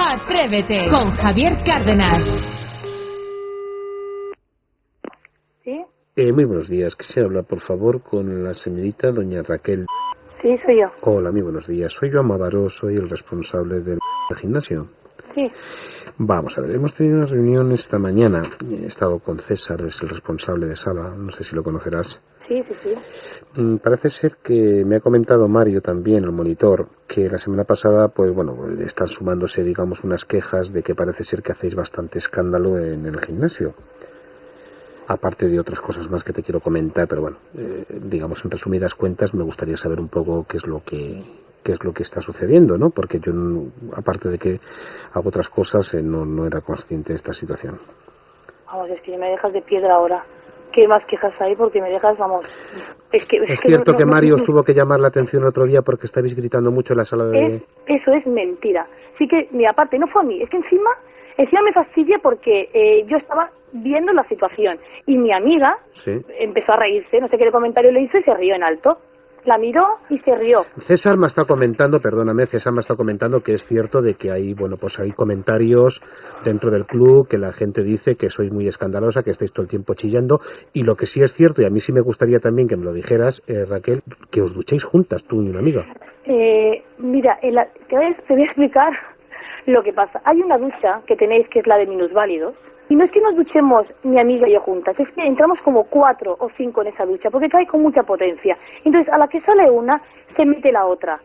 Atrévete con Javier Cárdenas. ¿Sí? Eh, muy buenos días. Quisiera hablar, por favor, con la señorita doña Raquel. Sí, soy yo. Hola, muy buenos días. Soy Joan Mavaró, soy el responsable del gimnasio. Sí. Vamos a ver, hemos tenido una reunión esta mañana. He estado con César, es el responsable de sala, no sé si lo conocerás. Sí, sí, sí. Mm, Parece ser que me ha comentado Mario también, el monitor, que la semana pasada, pues bueno, están sumándose, digamos, unas quejas de que parece ser que hacéis bastante escándalo en el gimnasio. Aparte de otras cosas más que te quiero comentar, pero bueno, eh, digamos, en resumidas cuentas, me gustaría saber un poco qué es lo que qué es lo que está sucediendo, ¿no? Porque yo, no- aparte de que hago otras cosas, eh, no, no era consciente de esta situación. Vamos, es que me dejas de piedra ahora. ¿Qué más quejas hay? Porque me dejas, vamos. Es que. Es que cierto no- que no- Mario no- os tuvo que llamar la atención otro día porque estabais gritando mucho en la sala de... Es, eso es mentira. Sí que, mira, aparte, no fue a mí. Es que encima, encima me fastidia porque eh, yo estaba viendo la situación y mi amiga Sí. empezó a reírse. No sé qué comentario le hizo y se rió en alto. La miró y se rió. César me está comentando, perdóname, César me está comentando que es cierto de que hay, bueno, pues hay comentarios dentro del club que la gente dice que sois muy escandalosa, que estáis todo el tiempo chillando y lo que sí es cierto y a mí sí me gustaría también que me lo dijeras, eh, Raquel, que os duchéis juntas, tú y una amiga. Eh, mira, a, te voy a explicar lo que pasa. Hay una ducha que tenéis que es la de minusválidos. Y no es que nos duchemos mi amiga y yo juntas, es que entramos como cuatro o cinco en esa ducha, porque cae con mucha potencia. Entonces, a la que sale una, se mete la otra.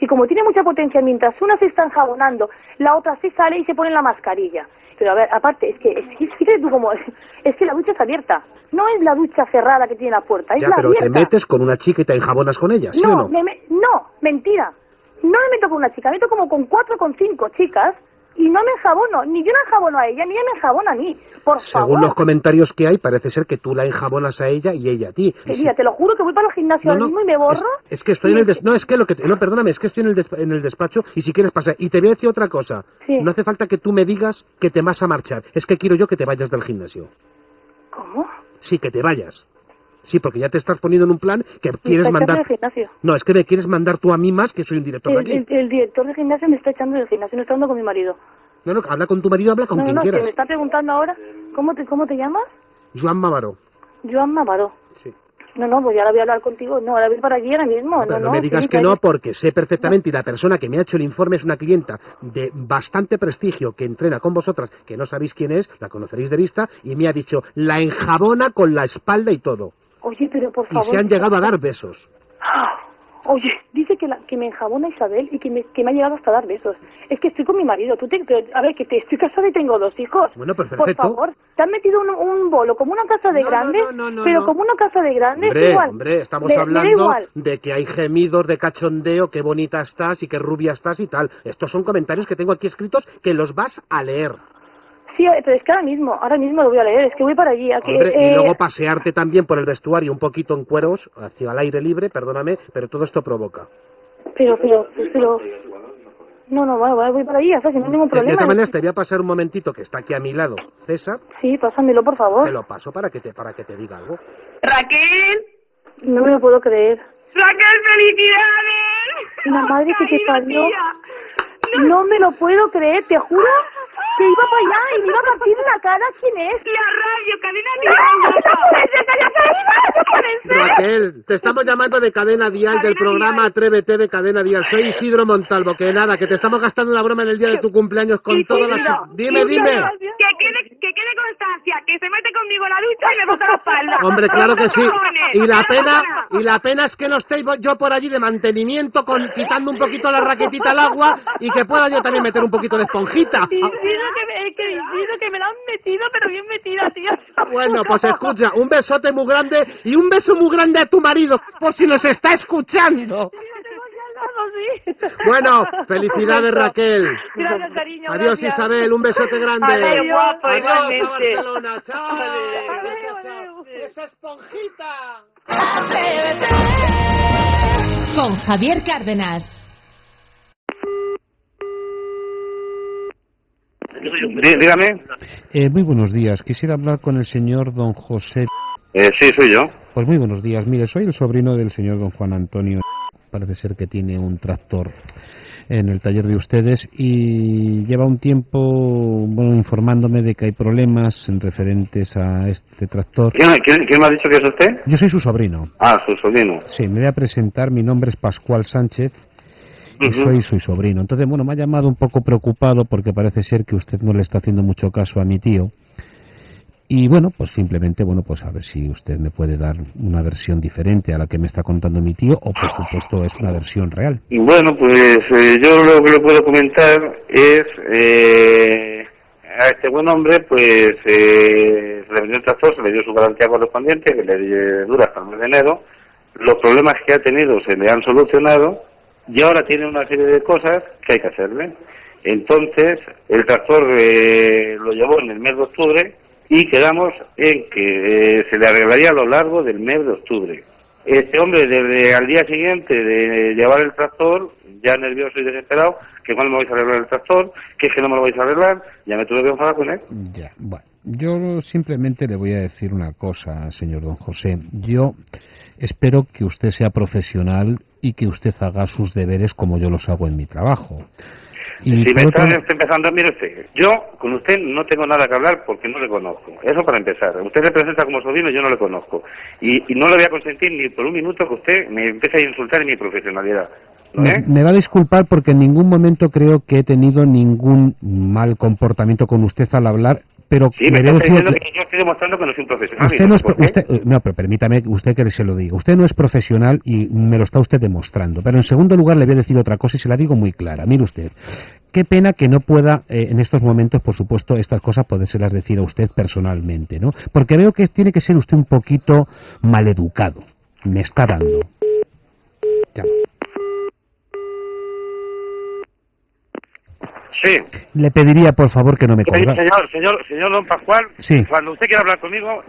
Y como tiene mucha potencia, mientras una se está enjabonando, la otra se sale y se pone la mascarilla. Pero a ver, aparte, es que, es tú como, es que la ducha está abierta. No es la ducha cerrada que tiene la puerta, es Ya, la pero abierta. te metes con una chica y te enjabonas con ella, ¿sí o no? me me- no, mentira. No me meto con una chica, me meto como con cuatro o con cinco chicas y no me enjabono. Ni yo la enjabono a ella, ni ella me enjabona a mí. Por Según favor. los comentarios que hay, parece ser que tú la enjabonas a ella y ella a ti. Que mira, te lo juro que voy para el gimnasio no, mismo y me borro. Es, es que estoy en el des- no es que lo que te- no perdóname es que estoy en el, des- en el despacho y si quieres pasar y te voy a decir otra cosa Sí. no hace falta que tú me digas que te vas a marchar es que quiero yo que te vayas del gimnasio ¿Cómo? sí que te vayas sí porque ya te estás poniendo en un plan que Me quieres está mandar del gimnasio. no es que me quieres mandar tú a mí más que soy un director de El, aquí el- el director de gimnasio me está echando del gimnasio, no está hablando con mi marido. no no habla con tu marido habla con no, no, quien no, quieras me está preguntando ahora, ¿cómo te, cómo te llamas? Joan Mavaro Joan Navarro. sí No, no, pues ya ahora voy a hablar contigo. No, ahora voy para allí ahora mismo. Pero no, no, me digas sí, que no, porque sé perfectamente, y la persona que me ha hecho el informe es una clienta de bastante prestigio que entrena con vosotras, que no sabéis quién es, la conoceréis de vista, y me ha dicho, la enjabona con la espalda y todo. Oye, pero por Y favor. se han llegado a dar besos. Oye, dice que, la, que me enjabona Isabel y que me, que me ha llegado hasta dar besos. Es que estoy con mi marido. Tú te, pero, a ver, que te, estoy casada y tengo dos hijos. Bueno, pues Por perfecto. favor, te han metido un, un bolo como una casa de No, no, grande, no, no, pero como una casa de grande es Hombre, igual. hombre, estamos hablando de que hay gemidos de cachondeo, qué bonita estás y qué rubia estás y tal. Estos son comentarios que tengo aquí escritos que los vas a leer. Sí, pero es que ahora mismo, ahora mismo lo voy a leer. Es que voy para allí. a que, Hombre, eh, y luego pasearte también por el vestuario un poquito en cueros, hacia el aire libre, perdóname, pero todo esto provoca. Pero, pero, pero... No, no, vale, voy para allí, no hay ningún De, de problema. todas maneras, te voy a pasar un momentito que está aquí a mi lado, César, Sí, pásamelo, por favor. te lo paso para que te, para que te diga algo. Raquel, No me lo puedo creer. Raquel, felicidades. La madre que te parió. tía. No me lo puedo creer, te juro iba para allá y me iba a partir la cara. ¿Quién es? La radio, cadena de ¡No, no puede ser, calla, calla, no puede ser! Raquel, te estamos llamando de Cadena Dial del programa Dial. Atrévete de Cadena Dial. Soy Isidro Montalvo, que nada, que te estamos gastando una broma en el día de tu cumpleaños con todas las... Dime, dime. Que quede, que quede constancia, que se mete conmigo la ducha y me bota la espalda. Hombre, claro que sí. Y la pena, y la pena es que no esté yo por allí de mantenimiento, con, quitando un poquito la raquetita al agua y que pueda yo también meter un poquito de esponjita. Decido que me, que decido que me la han metido, pero bien metida, tía. Bueno, pues escucha, un besote muy grande y un beso muy grande a tu marido, por si nos está escuchando. Bueno, felicidades Raquel. Gracias, cariño. Adiós gracias. Isabel, un besote grande. Adiós, guapo, Adiós a igualmente. Barcelona. Chao. Adiós, Chao, chao, adiós. chao. Esa esponjita. Con Javier Cárdenas. Dí- dígame. Eh, muy buenos días. Quisiera hablar con el señor don José. Eh, sí, soy yo. Pues muy buenos días. Mire, soy el sobrino del señor don Juan Antonio. Parece ser que tiene un tractor. en el taller de ustedes y lleva un tiempo bueno, informándome de que hay problemas en referentes a este tractor. ¿Quién, quién- quién me ha dicho que es usted? Yo soy su sobrino. Ah, su sobrino. Sí, me voy a presentar. Mi nombre es Pascual Sánchez y soy su sobrino. Entonces, bueno, me ha llamado un poco preocupado porque parece ser que usted no le está haciendo mucho caso a mi tío. Y bueno, pues simplemente, bueno, pues a ver si usted me puede dar una versión diferente a la que me está contando mi tío o por supuesto es una versión real. Bueno, pues eh, yo lo que le puedo comentar es eh, a este buen hombre, pues eh, le vendió el tractor, se le dio su garantía correspondiente, que le dura hasta el mes de enero. Los problemas que ha tenido se le han solucionado y ahora tiene una serie de cosas que hay que hacerle. Entonces, el tractor eh, lo llevó en el mes de octubre y quedamos en que eh, se le arreglaría a lo largo del mes de octubre. Este hombre, desde al día siguiente de llevar el tractor, ya nervioso y desesperado, que cuando me vais a arreglar el tractor, que es que no me lo vais a arreglar, ya me tuve que enfadar con él. Ya, bueno, yo simplemente le voy a decir una cosa, señor don José. Yo espero que usted sea profesional y que usted haga sus deberes como yo los hago en mi trabajo. Y si me otro- está empezando, mire usted, yo con usted no tengo nada que hablar porque no le conozco. Eso para empezar. Usted se presenta como sobrino, yo no le conozco. Y, y no le voy a consentir ni por un minuto que usted me empiece a insultar en mi profesionalidad. ¿Eh? me va a disculpar porque en ningún momento creo que he tenido ningún mal comportamiento con usted al hablar, pero Sí, me está diciendo que- yo estoy demostrando que no soy un profesional. Eh, no, pero permítame usted que se lo diga. Usted no es profesional y me lo está usted demostrando. Pero en segundo lugar le voy a decir otra cosa y se la digo muy clara. Mire usted, qué pena que no pueda eh, en estos momentos, por supuesto, estas cosas podérselas decir a usted personalmente, ¿no? Porque veo que tiene que ser usted un poquito maleducado. Me está dando. Sí. Le pediría, por favor, que no me colga. Señor, señor, señor Don Pascual, Sí. cuando usted quiera hablar conmigo,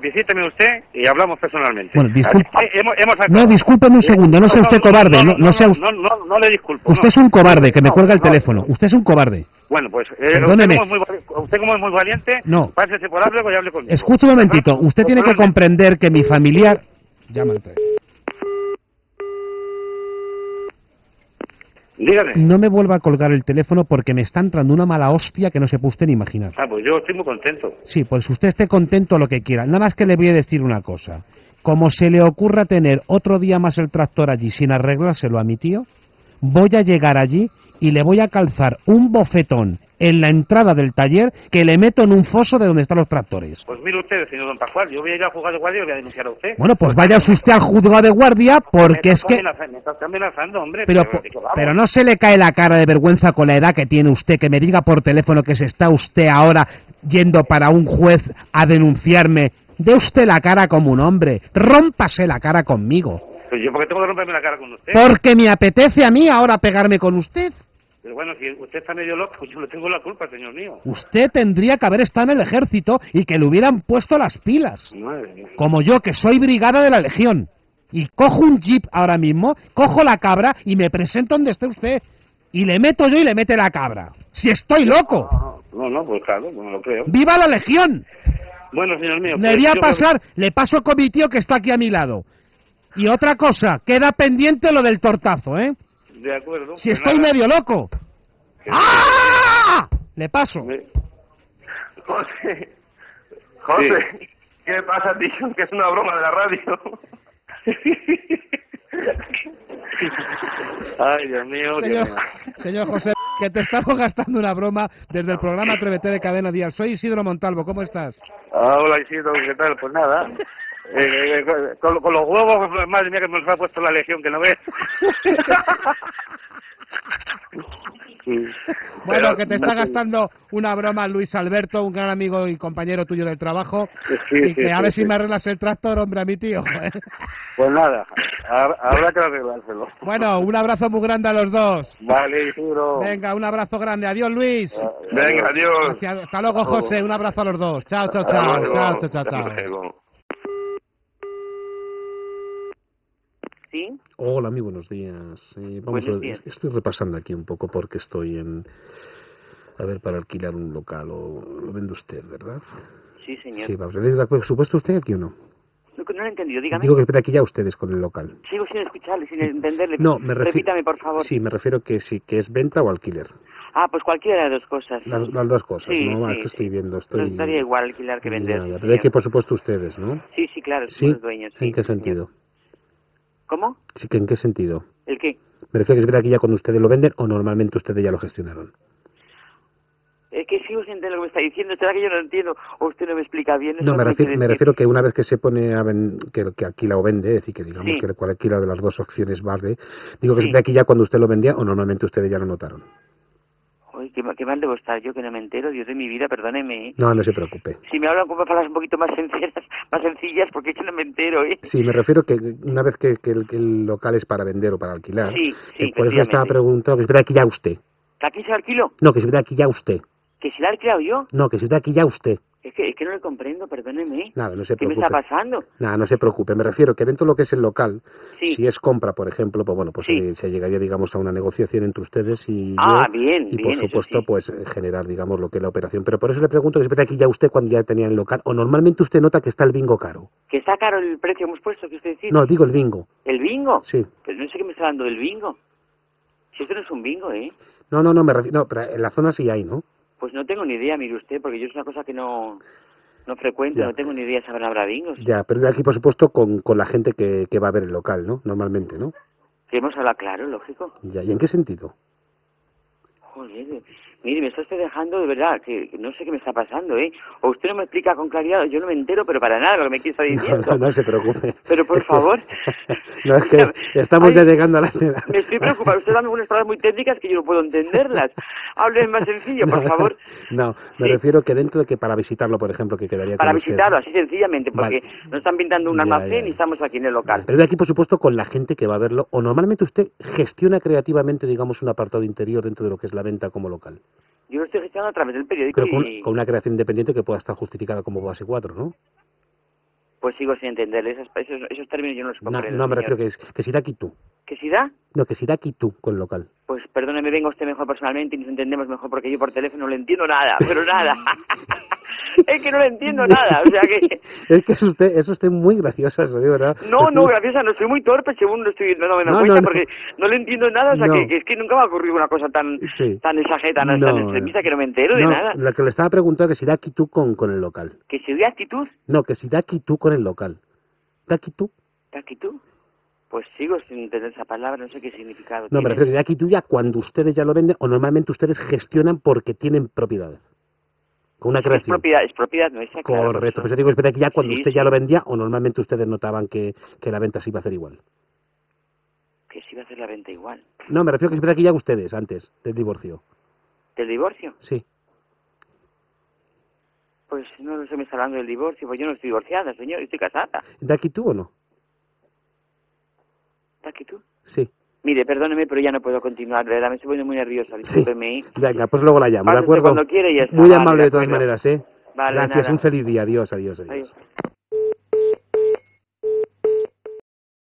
visíteme usted y hablamos personalmente. Bueno, disculpe- hemos- hemos No, discúlpeme un segundo, no sea usted cobarde, no- no sea us- No, no, no le disculpo. Usted es un cobarde, que me cuelga el no. teléfono. Usted es un cobarde. Bueno, pues eh, Perdóneme. Usted, como es muy, usted como es muy valiente, No. pásese por algo y hable conmigo. Escuche un momentito. Usted tiene que comprender que mi familiar... Llama otra vez. Dígame. No me vuelva a colgar el teléfono porque me está entrando una mala hostia que no se puede usted ni imaginar. Ah, pues yo estoy muy contento. Sí, pues usted esté contento lo que quiera. Nada más que le voy a decir una cosa. Como se le ocurra tener otro día más el tractor allí sin arreglárselo a mi tío, voy a llegar allí y le voy a calzar un bofetón en la entrada del taller que le meto en un foso de donde están los tractores. Pues mire usted, señor Don Pascual, yo voy a ir a jugar de guardia y voy a denunciar a usted. Bueno, pues vaya usted al juzgado de guardia porque es que... me está amenazando, hombre. Pero, pero no se le cae la cara de vergüenza con la edad que tiene usted, que me diga por teléfono que se está usted ahora yendo para un juez a denunciarme. Dé usted la cara como un hombre, rómpase la cara conmigo. Pues yo porque tengo que romperme la cara con usted. Porque me apetece a mí ahora pegarme con usted. Pero bueno, si usted está medio loco, yo no tengo la culpa, señor mío. Usted tendría que haber estado en el ejército y que le hubieran puesto las pilas. Madre mía. Como yo, que soy brigada de la Legión. Y cojo un jeep ahora mismo, cojo la cabra y me presento donde esté usted. Y le meto yo y le mete la cabra. Si estoy loco. No, no, pues claro, no lo creo. ¡Viva la Legión! Bueno, señor mío. Me pues voy a pasar, le paso con mi tío que está aquí a mi lado. Y otra cosa, queda pendiente lo del tortazo, ¿eh? De acuerdo. Si estoy nada. medio loco. ¡Ah! Le paso. Me- José, José, ¿qué pasa, tío? Que es una broma de la radio. Ay, Dios mío, Señor, señor José, que te estamos gastando una broma desde el programa Atrévete de Cadena Díaz. Soy Isidro Montalvo, ¿cómo estás? Ah, hola Isidro, ¿qué tal? Pues nada. Eh, eh, con, con los huevos, madre mía, que me los ha puesto la legión, que no ves. Bueno, Pero- que te está gastando una broma Luis Alberto, un gran amigo y compañero tuyo del trabajo. Sí, y sí, que a sí, ver sí. si me arreglas el tractor, hombre, a mi tío. Pues nada, ha- habrá que arreglárselo. bueno, un abrazo muy grande a los dos. Vale. Venga, un abrazo grande. Adiós, Luis. Venga, adiós. Hasta luego, José. Un abrazo a los dos. Chao, chao, chao. Chao, chao, chao, chao. Hasta luego. ¿Sí? Hola, muy buenos días. Eh, vamos Buenos a ver, días. estoy repasando aquí un poco porque estoy en. A ver, para alquilar un local. O, lo vende usted, ¿verdad? Sí, señor. Sí, vamos. ¿Le da presupuesto usted aquí o no? no lo he entendido, dígame. Digo que aquí ya ustedes con el local. Sigo sin escucharle, sin entenderle. No, me refiero... Repítame, por favor. Sí, me refiero que sí, que es venta o alquiler. Ah, pues cualquiera de las dos cosas. Las, las dos cosas, Sí, ¿no? Ah, sí, que estoy viendo, estoy... No estaría igual alquilar que vender. Ya, ya, pero hay que, por supuesto, ustedes, ¿no? Sí, sí, claro, ¿Sí? los dueños. ¿En qué sentido? ¿Cómo? Sí, que ¿en qué sentido? ¿El qué? Me refiero que es verdad que ya cuando ustedes lo venden o normalmente ustedes ya lo gestionaron. Es que sigo sin entender lo que me está diciendo. ¿Será que yo no entiendo o usted no me explica bien? No, me refiero que una vez que se pone a ven- que, que alquila o vende, es decir, que digamos Sí. que cualquiera de las dos opciones vale, digo que Sí. es verdad que ya cuando usted lo vendía o normalmente ustedes ya lo notaron. Uy, qué, qué mal debo estar yo que no me entero. Dios de mi vida, perdóneme. ¿eh? No, no se preocupe. Si me hablan con palabras un poquito más sencillas, más sencillas porque yo no me entero, ¿eh? Sí, me refiero que una vez que, que el, que el local es para vender o para alquilar, Sí, sí, eh, por eso estaba preguntando que verdad que ya usted. ¿Que aquí se lo alquilo? No, que verdad que ya usted. ¿Que si la he alquilado yo? No, que verdad que ya usted. Es que, es que no le comprendo, perdóneme. Nada, no se ¿Qué me preocupe. está pasando? Nada, no se preocupe. Me refiero que dentro de lo que es el local, Sí. si es compra, por ejemplo, pues bueno, pues Sí. se llegaría, digamos, a una negociación entre ustedes y Ah, yo, bien, y por supuesto, sí. pues generar, digamos, lo que es la operación. Pero por eso le pregunto que verdad que ya usted cuando ya tenía el local, o normalmente usted nota que está el bingo caro. ¿Que está caro el precio que hemos puesto, que usted dice? No, digo el bingo. ¿El bingo? Sí. Pues no sé qué me está dando del bingo. Si esto no es un bingo, ¿eh? No, no, no, me refiero, no, pero en la zona sí hay, ¿no? Pues no tengo ni idea, mire usted, porque yo es una cosa que no, no frecuento, Ya. no tengo ni idea si habrá habrá bingos. Ya, pero de aquí, por supuesto, con, con la gente que, que va a ver el local, ¿no? Normalmente, ¿no? Que hemos hablado claro, lógico. Ya, ¿y en qué sentido? Joder, mire, me está usted dejando de verdad, que, que no sé qué me está pasando, ¿eh? O usted no me explica con claridad, yo no me entero, pero para nada lo que me quiere estar No, diciendo. no, no se preocupe. Pero por favor. no, es que estamos ya llegando a la cena. Me estoy preocupando. Usted dame unas palabras muy técnicas que yo no puedo entenderlas. Hable más sencillo, por favor. No, me Sí. refiero que dentro de que para visitarlo, por ejemplo, que quedaría Para con usted. visitarlo, así sencillamente, porque Vale. nos están pintando un Ya, almacén ya. y estamos aquí en el local. Pero de aquí, por supuesto, con la gente que va a verlo, o normalmente usted gestiona creativamente, digamos, un apartado interior dentro de lo que es la venta como local. Yo lo estoy gestionando a través del periódico Pero con, y con una creación independiente que pueda estar justificada como base 4, ¿no? pues sigo sin entenderle. Esos, esos, esos términos yo no los No, comprendo. no me refiero que es que si da aquí tú. ¿Que si da? No, que si da aquí tú con el local. Pues perdóneme, venga usted mejor personalmente y nos entendemos mejor porque yo por teléfono no le entiendo nada, pero nada. es que no le entiendo nada, o sea que... es que es usted, es usted muy graciosa, se lo digo, ¿verdad? No, no, graciosa, no soy muy torpe según lo estoy me No, cuenta no. porque no le entiendo nada, o sea que, que es que nunca me ha ocurrido una cosa tan Sí. tan exagerada, tan, No, tan extremista que no me entero de nada. Lo que le estaba preguntando es que si da aquí tú con, con el local. Que si doy actitud, No, que si da aquí tú con el local. ¿Da aquí tú? actitud, pues sigo sin entender esa palabra, no sé qué significado No, me refiero que da aquí tú ya cuando ustedes ya lo venden o normalmente ustedes gestionan porque tienen propiedades. Con una Es creación. propiedad, es propiedad nuestra, Correcto, pues yo digo, es que ya cuando Sí, usted ya lo vendía o normalmente ustedes notaban que, que la venta se iba a hacer igual. Que si va a hacer la venta igual. No, me refiero que es verdad que ya ustedes, antes del divorcio. ¿Del divorcio? Sí. Pues no, no se me está hablando del divorcio, pues yo no estoy divorciada, señor, estoy casada. ¿Da aquí tú o no? ¿Está aquí tú? Sí. Mire, perdóneme, pero ya no puedo continuar, verdad, me estoy poniendo muy nerviosa, Sí. discúlpeme. ¿eh? Venga, pues luego la llamo, ¿de acuerdo? cuando quiera y ya está, Muy vale, amable de de todas maneras, ¿eh? Vale, Gracias, nada. un feliz día. Adiós, adiós, adiós. Adiós.